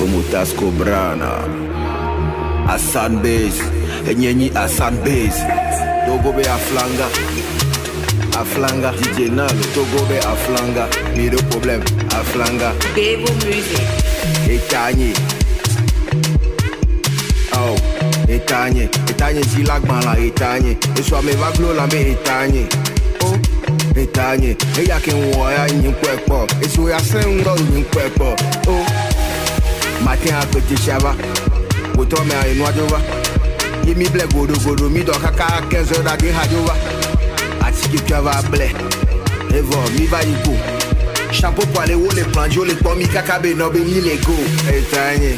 como Tasco Brana. Hassan Bass Enyenyi Hassan Bass Dogobe Aflanga Aflanga DJ Nalo. Dogobe Aflanga Miro Problem. Aflanga Bebo Music. Ekanye Oh Etanye Etanye Zilagbala Etanye Eswame Vaglola Me Etanye Oh Etanye Eya Kenwaya Nyinkwepo Eswaya Sengol Nyinkwepo ake ha kpechicha va wòtɔ mɛ enuadzo va ye mi blɛ goɖogoɖo mi dɔ kaka kɛnzɔ ɖa ge hadzo va atikitɔa va blɛ evɔ mi va yi ko sapopo ale wo le kplɔa dzi wo le kpɔ mi kaka be nɔ be mi le go eta nye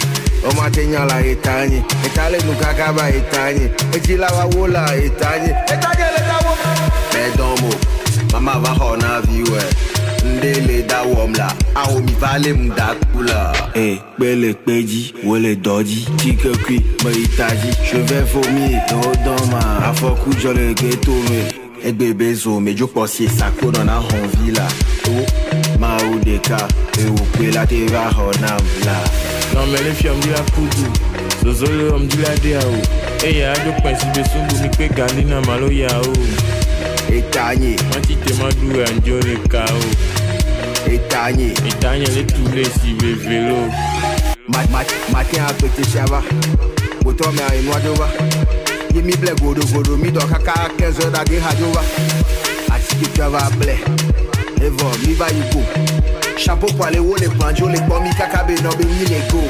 ọmọ atẹyàn la eta nye eta lẹnu kaka va eta nye etsilawa wo la eta nye eta nye le ta wo. mɛ dɔn mo mama va xɔ na vi wɛ. Womla, awo mi vale mda kula. Eh, bele peji, wole doji. Tike kui, me itaji. Je vais vomir, no doma. Afoku jole ghetto me. Egbe bezo, me jo posi sako dans la honvila. Oh, ma ou de ka, e ou pe la te va honam la. Non mais les filles me dit la kudu Zozolo on me dit la diao Eh ya ajo pensi be sungu mi pe gani na malo ya o Etanye, Manti te madu anjo le ka o etanye. Itanya le toule si be velo Mat, mat, matin a petit chava. Boto me a inu adova. Yemi ble godo godo, mi do kaka 15 heures da ge hadova. Atiki kava ble. Evo, mi va yipo. Chapeau pour aller où les yo les pommes, kakabe no be mi les go.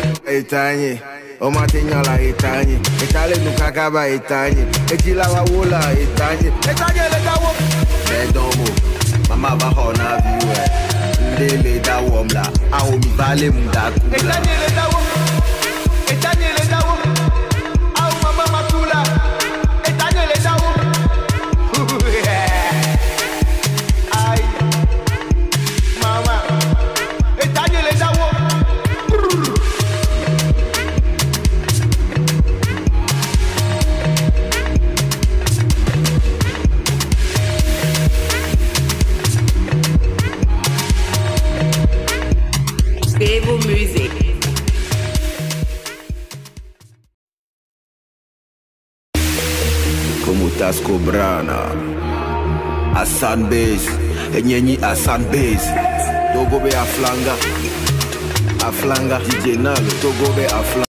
O ma tenya la etanye. Etale nu kakaba etanye. Etila wa wola etanye. Etanye le dawo. Medomo, mama va hona viwe. Ndele da mla awo mivale estás cobrana. Hassan Base enyenyi Hassan Base. Togo be aflanga. Aflanga DJ Nalo. Togo be aflanga